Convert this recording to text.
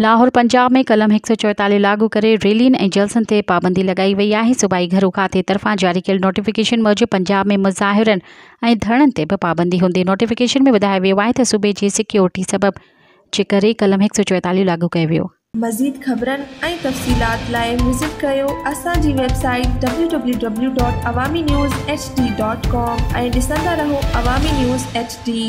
लाहौर, पंजाब में कलम एक सौ चौतालीह लागू करे रेलियुनि ऐं जलसनि ते पाबंदी लॻाई वई आहे। सूबाई घरू खाते तरफ़ां जारी कयल नोटिफिकेशन मूजिबि पंजाब में मुज़ाहिरनि ऐं धरणनि ते बि पाबंदी हूंदी। नोटिफिकेशन में ॿुधायो वियो आहे त सूबे जी सिक्योरिटी सबबि जे करे कलम एक सौ चौतालीह लागू कयो वियो। मज़ीद ख़बरनि ऐं तफ़सीलात लाइ विज़िट कयो असांजी वेबसाइट www.awami news hd.com ऐं ॾिसंदा रहो अवामी न्यूज़ एच डी।